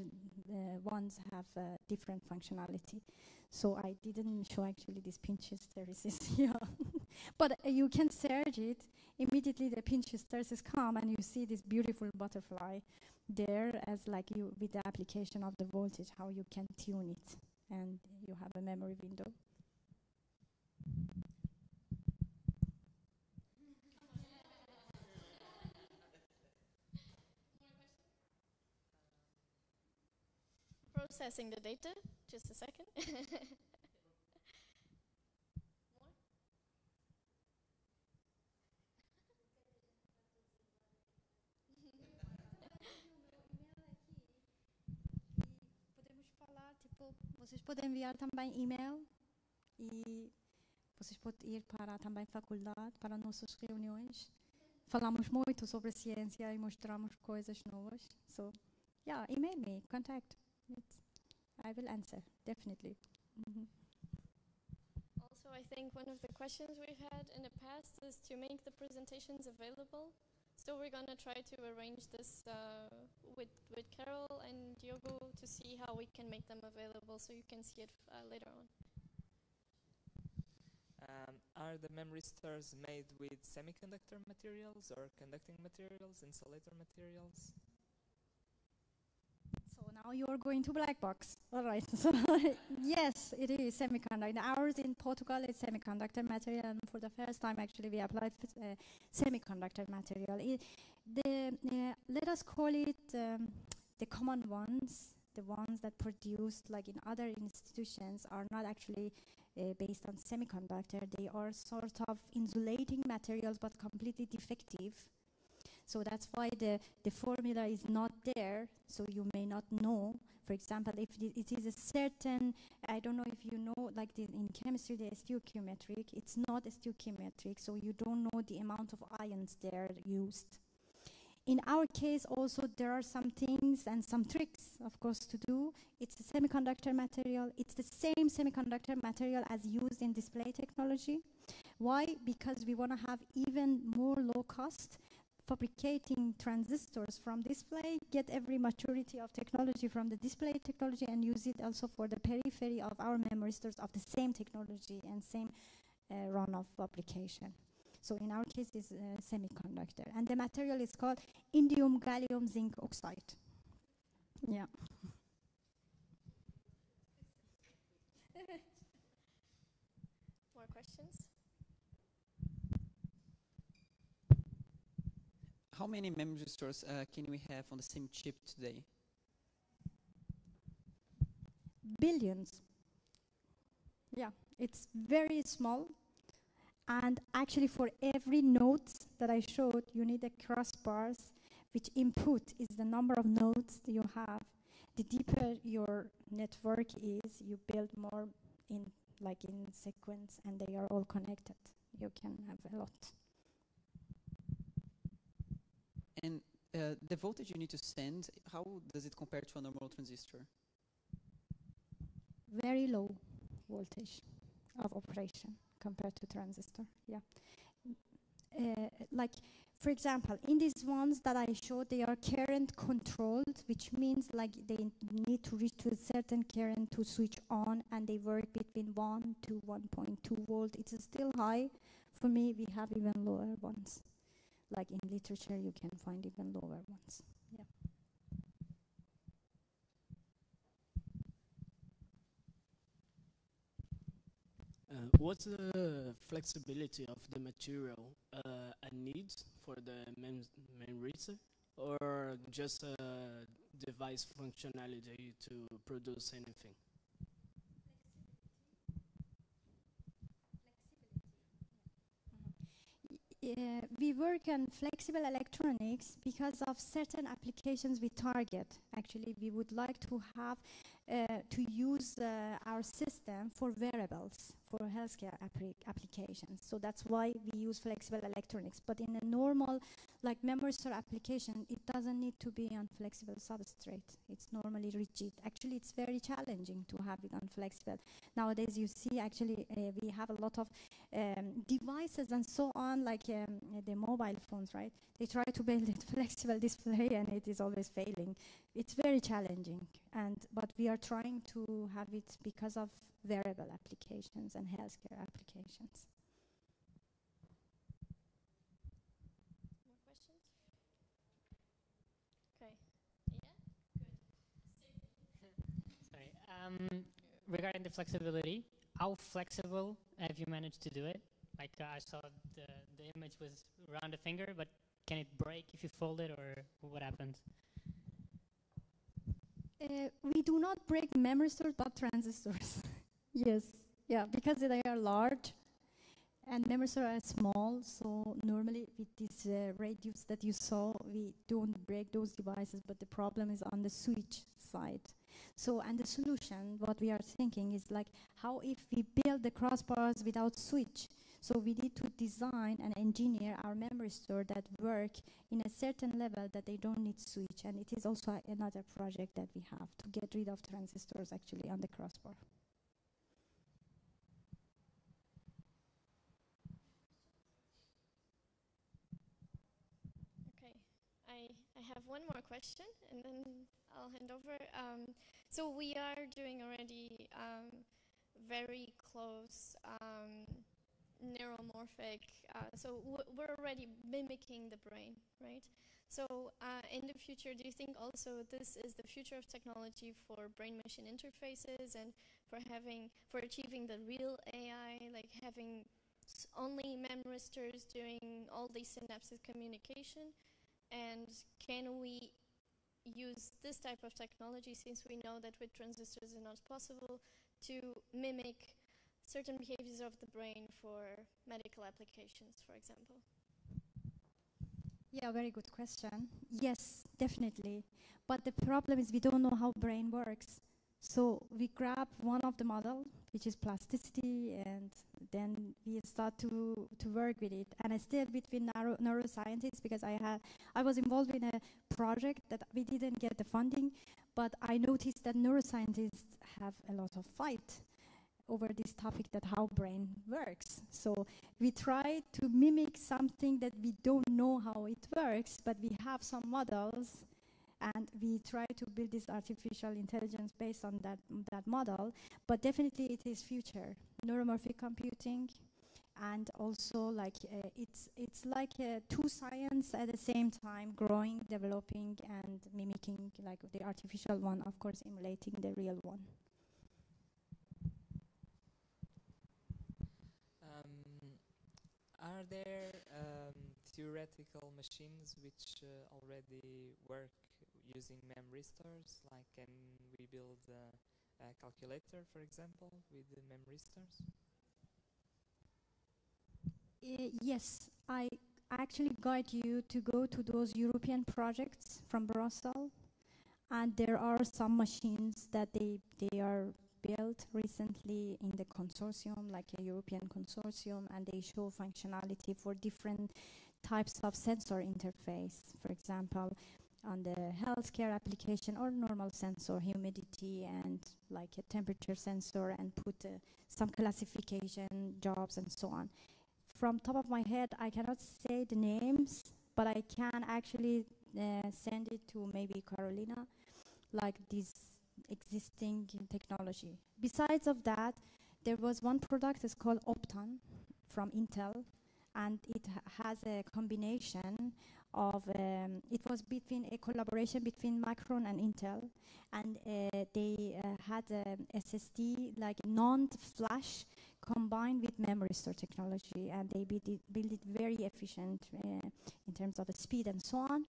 uh, ones have different functionality. So I didn't show actually this pinch hysteresis here. *laughs* but uh, you can search it. Immediately the pinch hysteresis come and you see this beautiful butterfly there as like you with the application of the voltage, how you can tune it. And you have a memory window. Processing the data, just a second. Vocês podem enviar também e-mail e vocês podem ir para também faculdade, para nossas reuniões. Falamos muito sobre ciência e mostramos coisas novas. So, yeah, email me, contact. It's, I will answer, definitely. Mm -hmm. Also, I think one of the questions we've had in the past is to make the presentations available so we're gonna try to arrange this uh, with with Carol and Diogo to see how we can make them available so you can see it uh, later on. Um, are the memristors made with semiconductor materials or conducting materials, insulator materials? Now you're going to black box. All right. So *laughs* yes, it is semiconductor. Ours in Portugal is semiconductor material, and for the first time, actually, we applied uh, semiconductor material. The uh, let us call it um, the common ones, the ones that produced like in other institutions are not actually uh, based on semiconductor. They are sort of insulating materials, but completely defective. So that's why the, the formula is not there, so you may not know. For example, if it is a certain, I don't know if you know, like the, in chemistry, the stoichiometric, it's not stoichiometric, so you don't know the amount of ions there used. In our case, also, there are some things and some tricks, of course, to do. It's a semiconductor material. It's the same semiconductor material as used in display technology. Why? Because we want to have even more low cost fabricating transistors from display, get every maturity of technology from the display technology and use it also for the periphery of our memristors of the same technology and same uh, run of application. So in our case, it's uh, semiconductor. And the material is called indium gallium zinc oxide. Yeah. More questions? How many memristors uh, can we have on the same chip today? Billions. Yeah, it's very small. And actually, for every nodes that I showed, you need a crossbars, which input is the number of nodes that you have. The deeper your network is, you build more in like in sequence, and they are all connected. You can have a lot. And uh, the voltage you need to send, how does it compare to a normal transistor? Very low voltage of operation compared to transistor. Yeah. Uh, like, for example, in these ones that I showed, they are current controlled, which means like they need to reach to a certain current to switch on, and they work between 1 to 1.2 volt. It's still high. For me, we have even lower ones. Like in literature, you can find even lower ones. Yeah. Uh, what's the flexibility of the material uh, a need for the main, main memory or just a device functionality to produce anything? Uh, we work on flexible electronics because of certain applications we target. Actually, we would like to have uh, to use uh, our system for wearables, for healthcare applications. So that's why we use flexible electronics. But in a normal, like memristor application, it doesn't need to be on flexible substrate. It's normally rigid. Actually, it's very challenging to have it on flexible. Nowadays, you see, actually, uh, we have a lot of um, devices and so on, like um, the mobile phones, right? They try to build a *laughs* flexible display, and it is always failing. It's very challenging, and but we are trying to have it because of wearable applications and healthcare applications. More questions? Okay. Yeah? *laughs* Sorry. Um, regarding the flexibility, how flexible have you managed to do it? Like uh, I saw the, the image was around the finger, but can it break if you fold it or what happens? Uh, we do not break memristors but transistors. *laughs* yes, yeah, because they are large and memory are small, so normally with this uh, radius that you saw, we don't break those devices, but the problem is on the switch side. So, and the solution, what we are thinking is like, how if we build the crossbars without switch? So we need to design and engineer our memristor that work in a certain level that they don't need switch. And it is also another project that we have to get rid of transistors actually on the crossbar. Okay, I, I have one more question and then I'll hand over. Um, so we are doing already um, very close um, neuromorphic. Uh, so we're already mimicking the brain, right? So uh, in the future, do you think also this is the future of technology for brain-machine interfaces and for having, for achieving the real AI, like having only memristors doing all these synapses communication? And can we use this type of technology since we know that with transistors it's not possible to mimic certain behaviors of the brain for medical applications, for example? Yeah, very good question. Yes, definitely. But the problem is we don't know how brain works. So we grab one of the model, which is plasticity, and then we start to, to work with it. And I still between neuro neuroscientists because I had I was involved in a project that we didn't get the funding, but I noticed that neuroscientists have a lot of fight over this topic that how brain works. So we try to mimic something that we don't know how it works, but we have some models and we try to build this artificial intelligence based on that, that model. But definitely it is future. Neuromorphic computing and also like uh, it's it's like uh, two science at the same time growing developing and mimicking like the artificial one of course emulating the real one Are there um, theoretical machines which uh, already work using memristors, Like, can we build a, a calculator, for example, with the memristors? Uh, yes, I actually guide you to go to those European projects from Brussels, and there are some machines that they they are built recently in the consortium, like a European consortium, and they show functionality for different types of sensor interface. For example, on the healthcare application or normal sensor, humidity and like a temperature sensor and put uh, some classification jobs and so on. From top of my head, I cannot say the names, but I can actually uh, send it to maybe Carolina, like this existing technology. Besides of that, there was one product it's called Optane from Intel, and it ha has a combination of, um, it was between a collaboration between Micron and Intel, and uh, they uh, had um, SSD, like non-flash, combined with memristor technology, and they built it, very efficient uh, in terms of the speed and so on.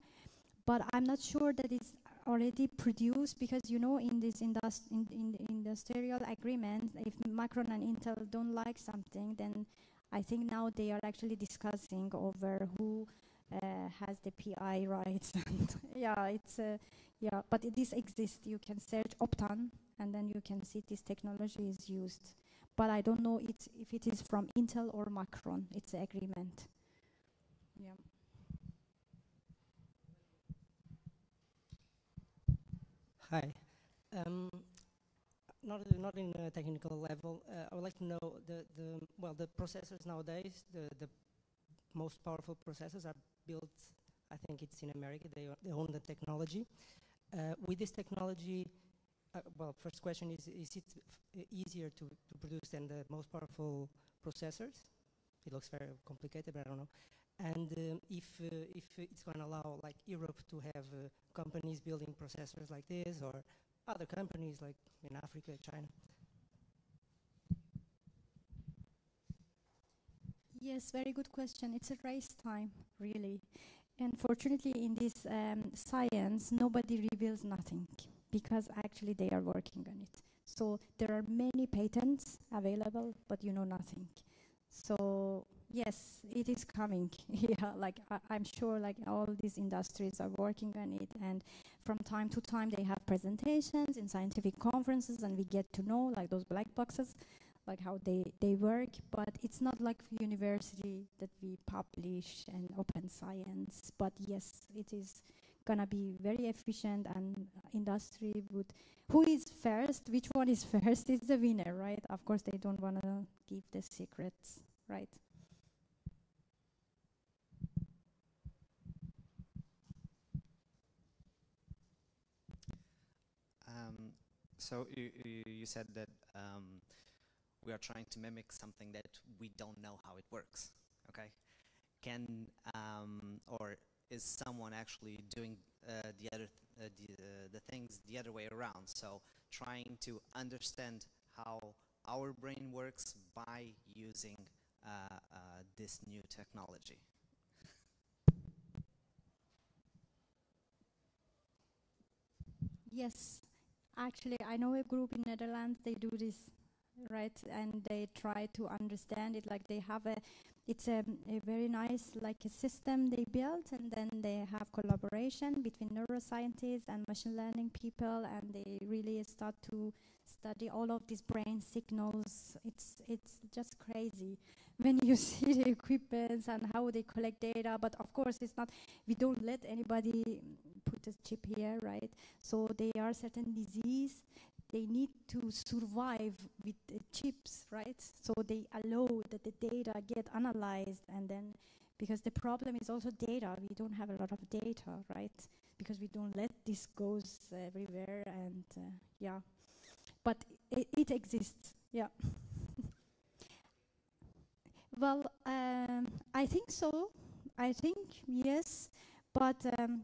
But I'm not sure that it's already produced because you know in this in, in industrial agreement if Micron and Intel don't like something then I think now they are actually discussing over who has the PI rights *laughs* yeah it's uh, yeah but this exists you can search Optane, and then you can see this technology is used but I don't know it if it is from Intel or Micron. it's an agreement yeah Hi. Um, not not in a technical level. Uh, I would like to know the the well the processors nowadays. The the most powerful processors are built. I think it's in America. They they own the technology. Uh, with this technology, uh, well, first question is: Is it easier to to produce than the most powerful processors? It looks very complicated, but I don't know and um, if uh, if it's going to allow like Europe to have uh, companies building processors like this or other companies like in Africa, China. Yes, very good question. It's a race time, really. Unfortunately, in this um, science, nobody reveals nothing because actually they are working on it. So there are many patents available, but you know nothing. So yes, it is coming. *laughs* yeah, like I, am sure, like all these industries are working on it, and from time to time they have presentations in scientific conferences, and we get to know like those black boxes, like how they they work. But it's not like university that we publish and open science. But yes, it is gonna be very efficient, and industry would. Who is first? Which one is *laughs* first? Is the winner, right? Of course, they don't wanna give the secrets, right? Um, so you, you, you, said that um, we are trying to mimic something that we don't know how it works. Okay, can um, or is someone actually doing uh, the other th uh, the, uh, the things the other way around? So trying to understand how our brain works by using uh, uh, this new technology. Yes, actually, I know a group in Netherlands. They do this, right? And they try to understand it. Like they have a, it's a, a very nice like a system they built, and then they have collaboration between neuroscientists and machine learning people, and they really start to study all of these brain signals. It's it's just crazy when you *laughs* see the equipment and how they collect data. But of course, it's not. We don't let anybody put a chip here, right? So there are certain disease. They need to survive with the chips, right? So they allow that the data get analyzed and then because the problem is also data. We don't have a lot of data, right? Because we don't let this goes everywhere and uh, yeah but it, it exists, yeah. *laughs* well, um, I think so. I think yes, but um,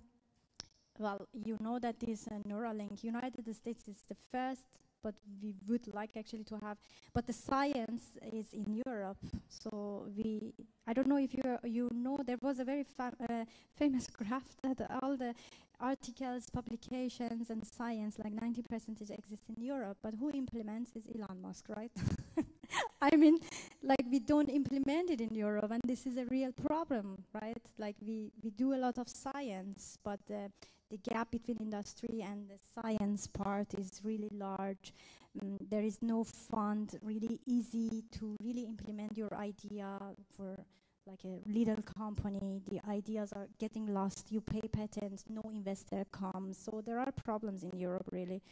well, you know that this uh, Neuralink, United States is the first, but we would like actually to have. But the science is in Europe, so we. I don't know if you you know there was a very fa uh, famous *laughs* graph that all the articles, publications, and science, like 90% exist in Europe, but who implements is Elon Musk, right? *laughs* I mean, like we don't implement it in Europe, and this is a real problem, right? Like we, we do a lot of science, but uh, the gap between industry and the science part is really large. Mm, there is no fund really easy to really implement your idea for like a little company, the ideas are getting lost, you pay patents, no investor comes. So there are problems in Europe really,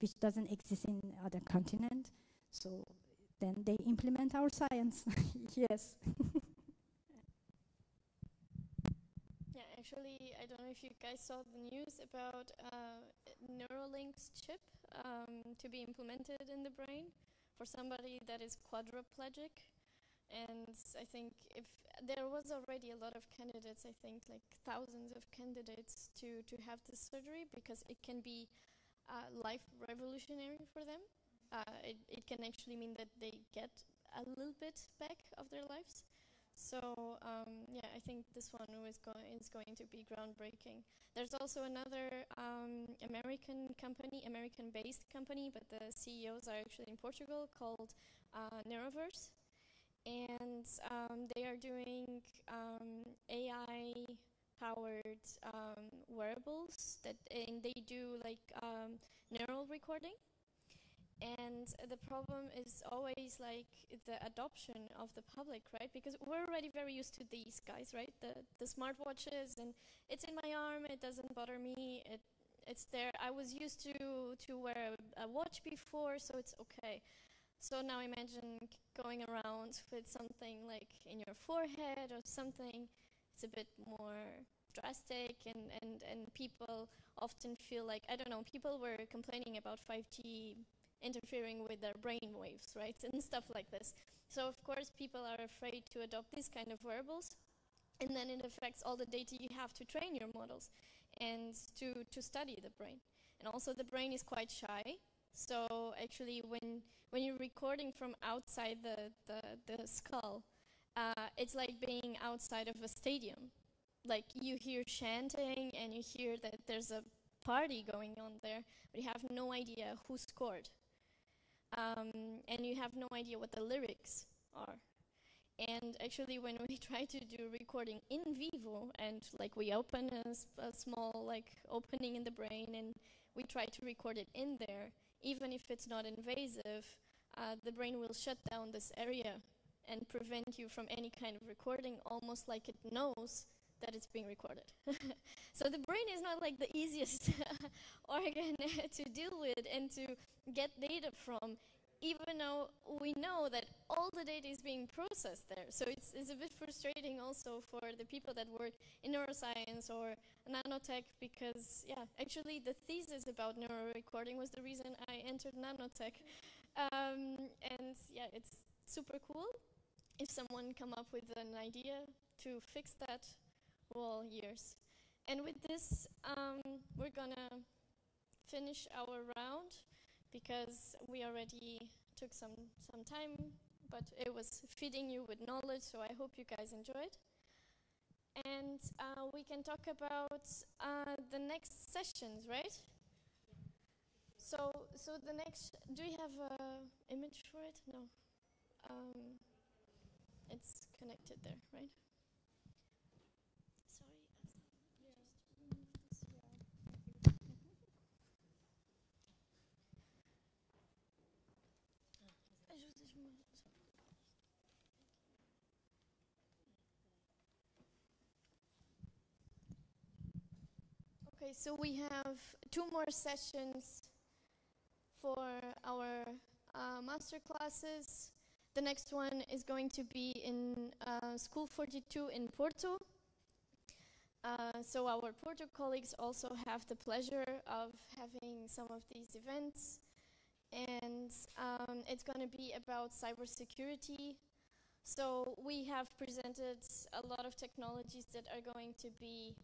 which doesn't exist in other continent. So then they implement our science, *laughs* yes. *laughs* yeah, actually, I don't know if you guys saw the news about uh, Neuralink's chip um, to be implemented in the brain for somebody that is quadriplegic and I think if there was already a lot of candidates, I think like thousands of candidates to, to have this surgery because it can be uh, life revolutionary for them. Uh, it, it can actually mean that they get a little bit back of their lives. So um, yeah, I think this one is, is going to be groundbreaking. There's also another um, American company, American-based company, but the CEOs are actually in Portugal, called uh, Neuroverse and um, they are doing um, AI powered um, wearables that and they do like um, neural recording and the problem is always like the adoption of the public right? Because we're already very used to these guys right? The the smartwatches and it's in my arm it doesn't bother me it it's there. I was used to to wear a, a watch before so it's okay. So now imagine going around with something like in your forehead or something. It's a bit more drastic and, and, and people often feel like, I don't know, people were complaining about 5G interfering with their brain waves, right? And stuff like this. So of course people are afraid to adopt these kind of wearables and then it affects all the data you have to train your models and to, to study the brain. And also the brain is quite shy so actually, when when you're recording from outside the the, the skull, uh, it's like being outside of a stadium. Like you hear chanting and you hear that there's a party going on there, but you have no idea who scored, um, and you have no idea what the lyrics are. And actually, when we *laughs* try to do recording in vivo, and like we open a, a small like opening in the brain, and we try to record it in there, even if it's not invasive, uh, the brain will shut down this area and prevent you from any kind of recording, almost like it knows that it's being recorded. *laughs* so the brain is not like the easiest *laughs* organ *laughs* to deal with and to get data from. even though we know that all the data is being processed there. So it's, it's a bit frustrating also for the people that work in neuroscience or nanotech because, yeah, actually the thesis about neural recording was the reason I entered nanotech. Um, and yeah, it's super cool if someone come up with an idea to fix that all years. And with this, um, we're gonna finish our round because we already took some, some time, but it was feeding you with knowledge, so I hope you guys enjoyed. And uh, we can talk about uh, the next sessions, right? So, so the next, do we have an image for it? No. Um, it's connected there, right? Okay, so we have two more sessions for our uh, master classes. The next one is going to be in uh, School 42 in Porto. Uh, so our Porto colleagues also have the pleasure of having some of these events. And um, it's going to be about cybersecurity. So we have presented a lot of technologies that are going to be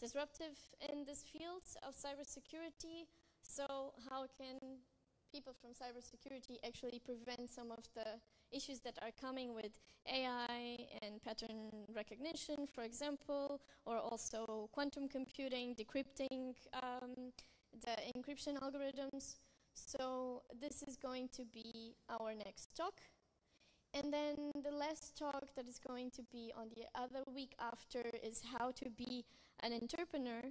disruptive in this field of cybersecurity. So how can people from cybersecurity actually prevent some of the issues that are coming with AI and pattern recognition, for example, or also quantum computing, decrypting um, the encryption algorithms. So this is going to be our next talk. And then the last talk that is going to be on the other week after is how to be an entrepreneur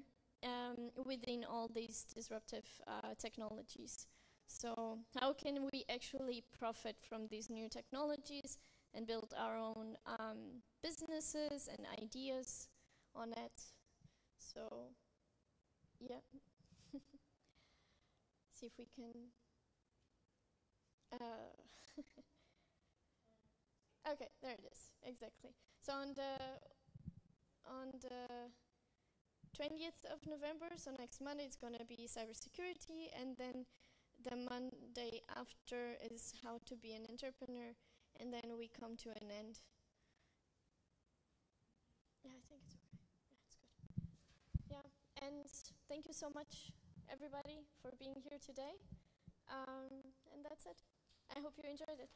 um, within all these disruptive uh, technologies. So how can we actually profit from these new technologies and build our own um, businesses and ideas on it? So, yeah. *laughs* See if we can. Uh *laughs* okay, there it is. Exactly. So on the on the 20th of November, so next Monday, it's going to be cybersecurity, and then the Monday after is how to be an entrepreneur, and then we come to an end. Yeah, I think it's okay. Yeah, it's good. Yeah, and thank you so much, everybody, for being here today. Um, and that's it. I hope you enjoyed it.